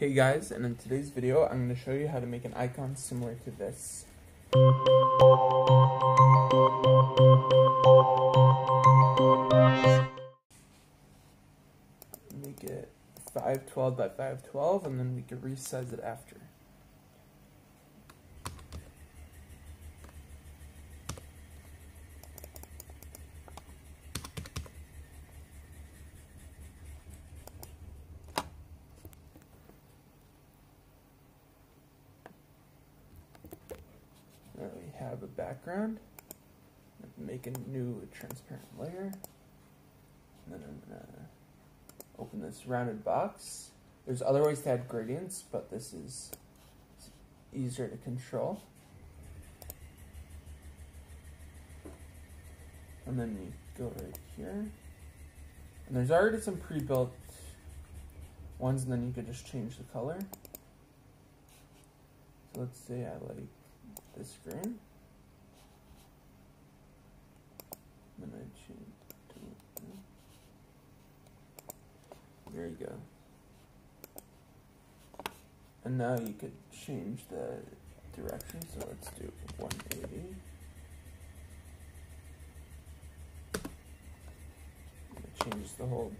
Hey guys, and in today's video I'm going to show you how to make an icon similar to this. Make it 512 by 512 and then we can resize it after. We have a background. Make a new transparent layer. And then I'm gonna open this rounded box. There's other ways to add gradients, but this is easier to control. And then you go right here. And there's already some pre-built ones, and then you could just change the color. So let's say I like this screen. And I change to there you go. And now you could change the direction, so let's do 180. It changes the whole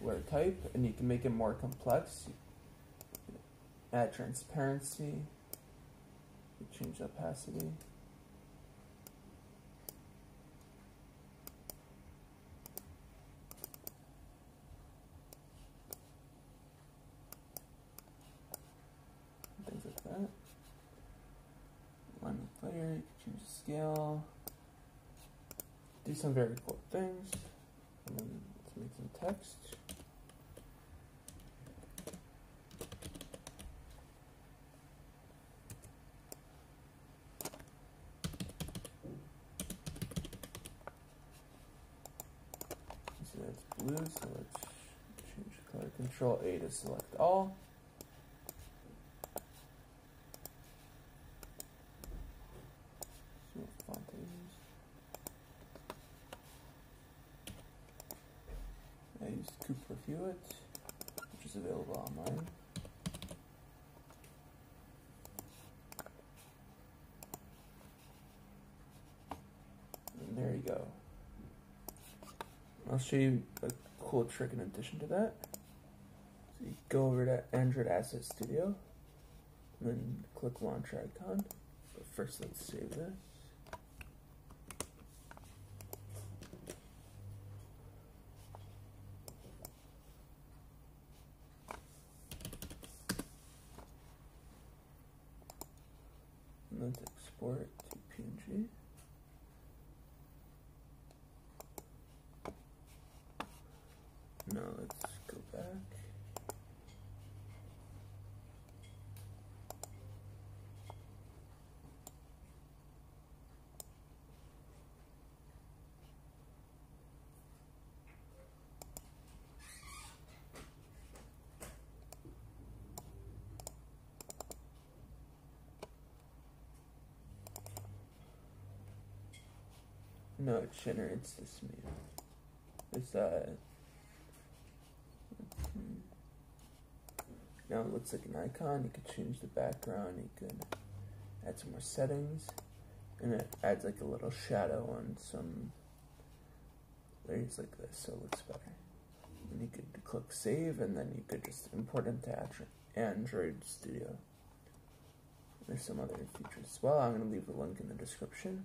blur type, and you can make it more complex. Add transparency, change opacity. Things like that. One layer, you can change the scale. Do some very cool things. And then let's make some text. That's blue, so let's change the color. Control A to select all. I Cooper Hewitt, which is available online. And there you go. I'll show you a cool trick in addition to that. So you go over to Android Asset Studio, and then click Launch Icon. But first, let's save this. Let's export to PNG. Now let's go back. No, it generates this meter. It's uh Now it looks like an icon. You could change the background. You could add some more settings. And it adds like a little shadow on some layers like this so it looks better. And you could click save and then you could just import into Android Studio. There's some other features as well. I'm going to leave the link in the description.